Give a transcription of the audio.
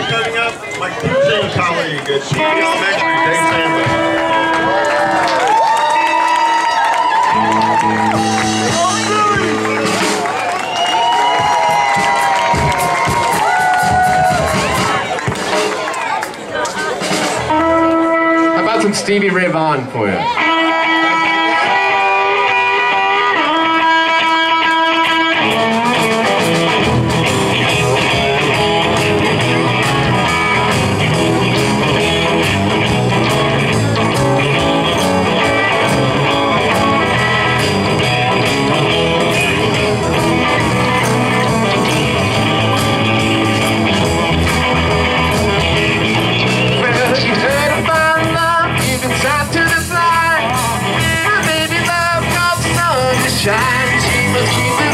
me coming up, my teaching colleague uh, Sandler. How about some Stevie Ray Vaughan for you? shines.